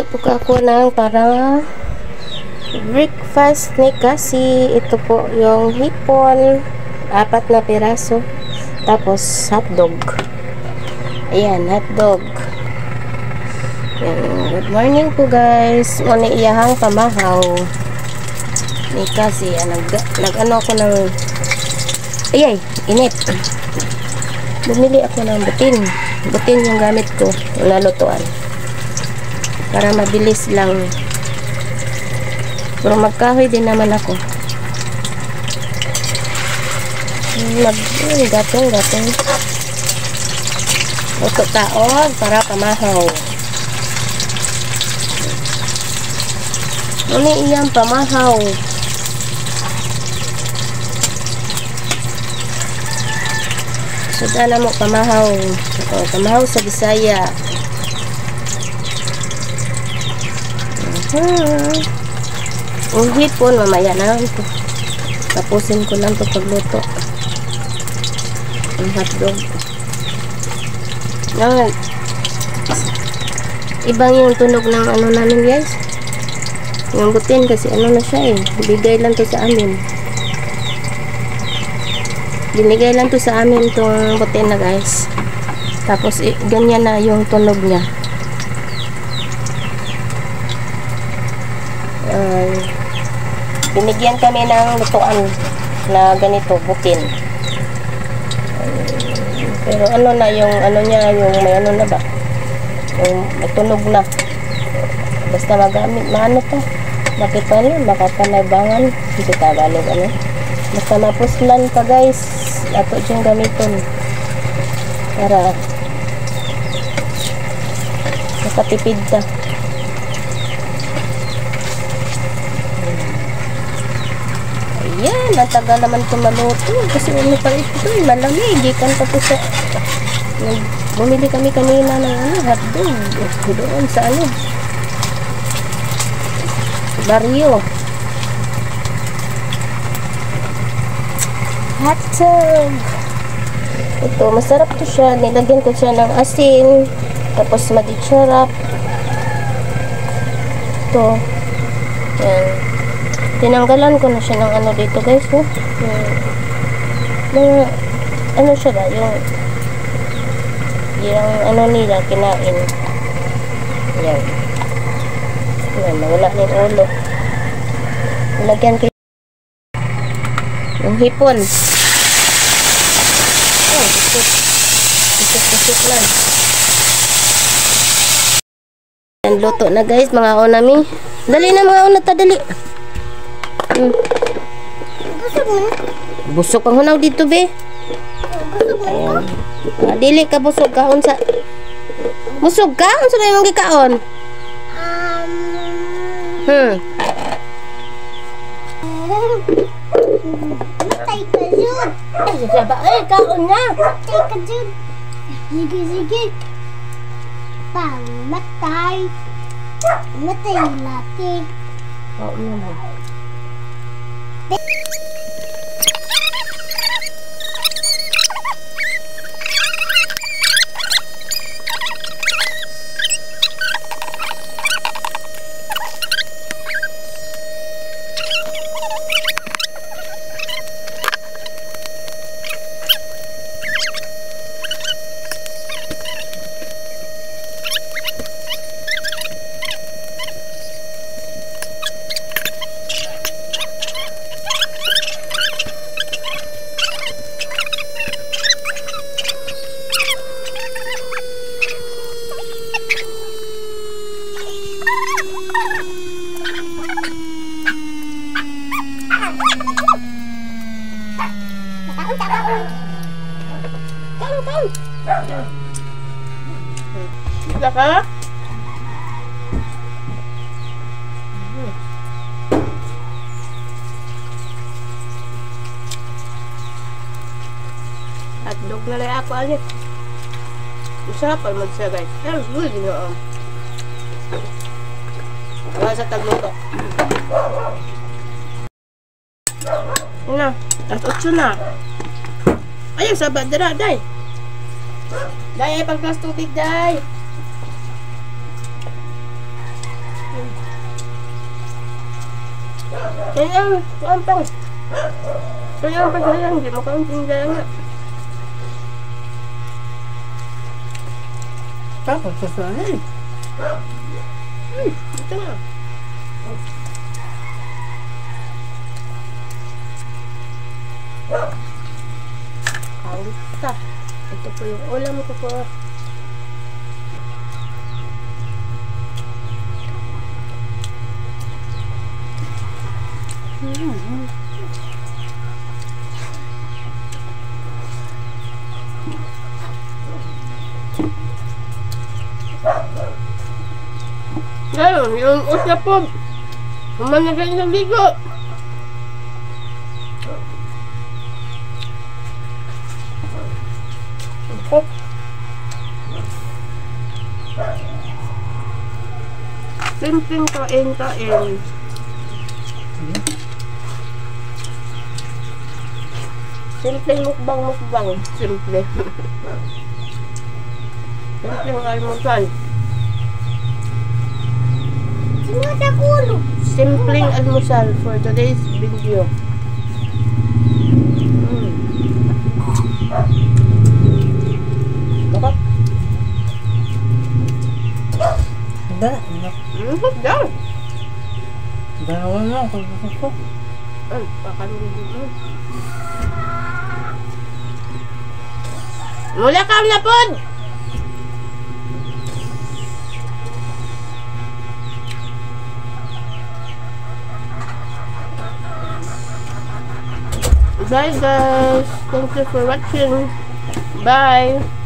Magluto po ako ng para breakfast ni kasi ito po yung hipon apat na piraso tapos hotdog. Ayan hotdog. Ayan, good morning po guys. Muna iyahang pamahaw ni kasi nag, nag ano ako ng ayay init. Bumili ako ng butin. Butin yung gamit ko lalutuan para mabilis lang pero magkahoy din naman ako. Mag, mm, gatong, gatong. Luto taon para pamahaw. Ano iyang pamahaw? Suda na mo pamahaw. O, pamahaw sa Bisaya. -huh. Ang mamaya na lang ito. Tapusin ko lang ito pagluto. Ang hotdog. Yan. Ibang yung tunog ng ano namin guys. Yung butin kasi ano na siya eh. Bigay lang to sa amin. Binigay lang to sa amin itong butin na guys. Tapos eh, ganyan na yung tunog niya. Uh, binigyan kami ng lutuan na ganito, butin. Pero ano na yung ano niya, yung may ano na ba? Yung matunog na. Basta magamit, maano pa. Makita na, makapanabangan. Hindi tagalog ano. Basta mapuslan pa guys. Ato yung gamiton. Para makatipid ta. Yan, natagal naman ito. Kasi ano pa ito, eh, malamig. Ikan pa po sa... Bumili kami kanina ng ano, hotdog. Doon sa ano. Barrio. Hotdog. Ito, masarap to siya. Nilagyan ko siya ng asin. Tapos magitsarap. Ito. Yan. Tinanggalan ko na siya ng ano dito guys. Oh. Yung, mga, ano siya ba? Yung, yung ano nila, kinain. Yan. Yan, nawala na yung ulo. Lagyan ko yung hipon. Oh, bisik. Bisik-bisik lang. Yan, luto na guys, mga onami. Dali na mga ona, ta, dali. Mm. Busog na. Busog ang hunaw dito, be. Busog na. Ah, dili ka busog ka unsa. Busog ka? Unsa ba imong gikaon? Um. Hmm. Matay ka jud. Ay, saba ay kaon na. Matay ka jud. Sige, sige. Pang matay. Matay lati. Oo naman. Gila ka? Hotdog na Bye. Lang ako alit. Usapan mo siya guys. Pero good you know. Wala sa tagluto. Yun na. At otso na. Ayun, sa badara, day. Day, ay pang plus tubig, day. Ayun, ayun pang. Ayun, pag hindi mo kang tinggayan na. Tapos, sasanay. Tapos, eh. Ito nga. Kauta. Ito po yung ulam ko po. Mm. Ngayon, yung usya po. Humanagay ng ligo. Hop. Simpleng kain-kain. Simpleng mukbang-mukbang. Simple. Simpleng almusal. Kulo? Simpleng almusal for today's video. Mm. Bakit? Ba? Mm, daw. Dalawa lang kung gusto ko. Ay, pakalungin mo. Mula ka na pod! Bye guys! Thank you for watching. Bye!